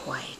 quiet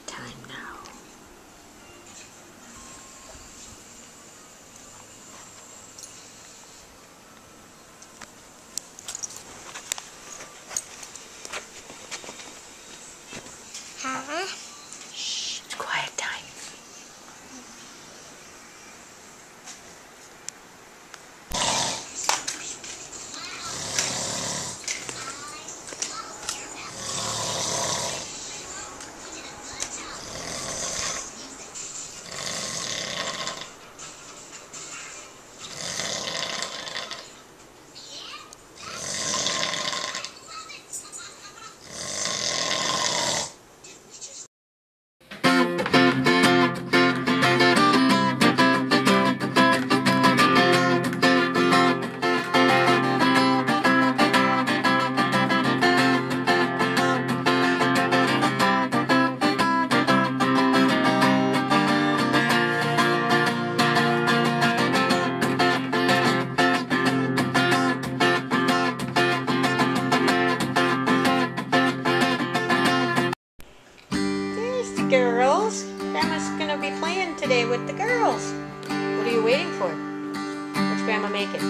There's the girls. Grandma's gonna be playing today with the girls. What are you waiting for? What's Grandma making?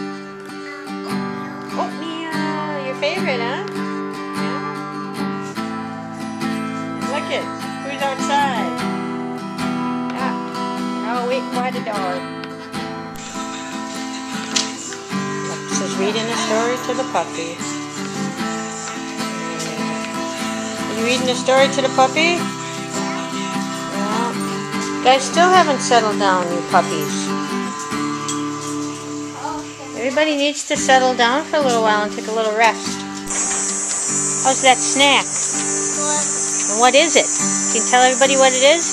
Oatmeal, your favorite, huh? Yeah. Look it. Who's outside? Yeah. All waiting by the. Lex is reading a story to the puppy. Are you reading a story to the puppy? Guys still haven't settled down, you puppies. Everybody needs to settle down for a little while and take a little rest. How's that snack? What is it? Can you tell everybody what it is?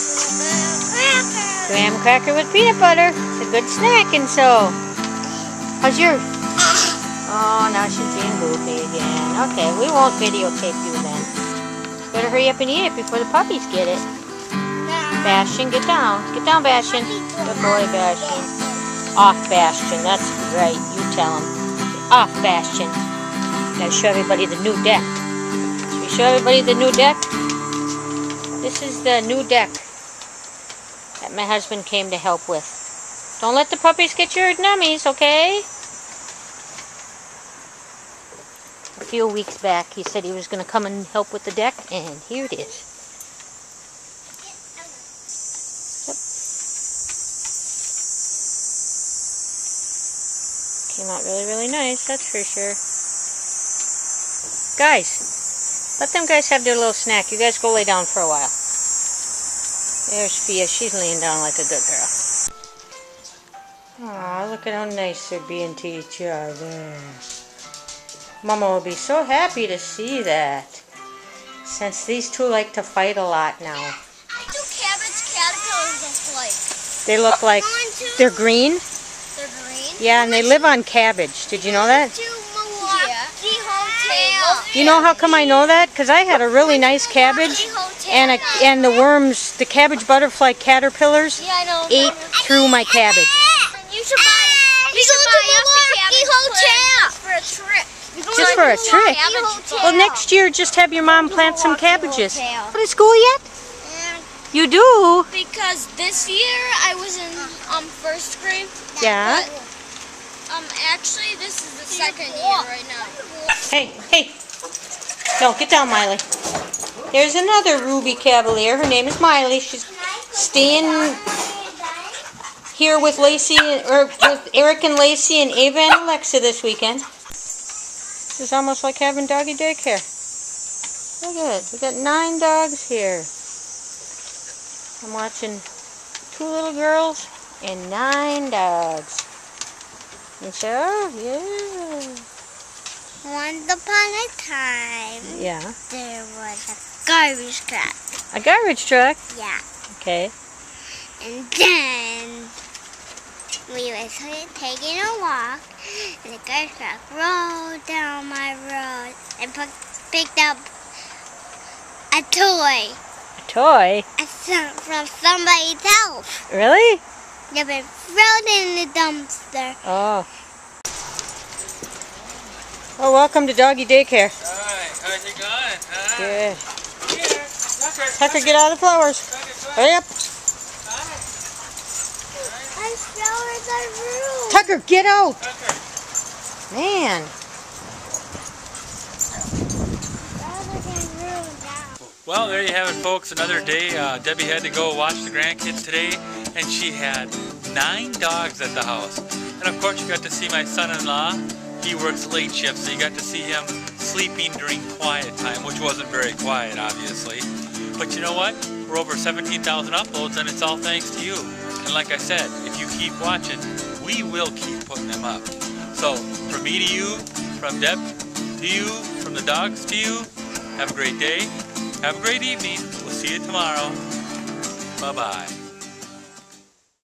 Graham cracker with peanut butter. It's a good snack, and so. How's your? Oh, now she's being goofy again. Okay, we won't videotape you then. Better hurry up and eat it before the puppies get it. Bastion, get down. Get down, Bastion. Good boy, Bastion. Off, Bastion. That's right. You tell him. Off, Bastion. Gotta show everybody the new deck. Should we show everybody the new deck? This is the new deck that my husband came to help with. Don't let the puppies get your nummies, okay? A few weeks back, he said he was going to come and help with the deck, and here it is. Came out really, really nice, that's for sure. Guys, let them guys have their little snack. You guys go lay down for a while. There's Fia. She's laying down like a good girl. Aw, look at how nice they're being to each other. Mama will be so happy to see that. Since these two like to fight a lot now. What do cabbage caterpillars look like? They look like they're green. They're green. Yeah, and they live on cabbage. Did you know that? To Milwaukee Hotel. You know how come I know that? Because I had a really nice cabbage, and a, and the worms, the cabbage butterfly caterpillars, Yeah, ate through my cabbage. You should buy. You should buy us a cabbage Hotel for a trip. Just for a trip. Well, next year, just have your mom plant some cabbages. Go to school yet? You do? Because this year I was in um first grade. Yeah. But, um, actually, this is the second year right now. Hey, hey. No, get down, Miley. There's another Ruby Cavalier. Her name is Miley. She's staying here with Lacey, or with Eric and Lacey and Ava and Alexa this weekend. This is almost like having doggy daycare. Look at it. We got nine dogs here. I'm watching two little girls and nine dogs. And so, yeah. Once upon a time, Yeah. there was a garbage truck. A garbage truck. Yeah. Okay. And then we were taking a walk, and the garbage truck rolled down my road and picked up a toy A toy. from somebody's house. Really? They've been thrown in the dumpster. Ah. Oh. Well, welcome to doggy daycare. Alright, how's it going? Huh? Good. Here, look Tucker, get out of the flowers. Hurry up. My flowers are rude. Tucker, get out. Tucker. Man. Flowers are getting ruined now. Well, there you have it, folks. Another day. Uh, Debbie had to go watch the grandkids today, and she had nine dogs at the house. And of course, you got to see my son-in-law. He works late shift, so you got to see him sleeping during quiet time, which wasn't very quiet, obviously. But you know what? We're over 17,000 uploads, and it's all thanks to you. And like I said, if you keep watching, we will keep putting them up. So, from me to you, from Deb to you, from the dogs to you, have a great day. Have a great evening. We'll see you tomorrow. Bye-bye.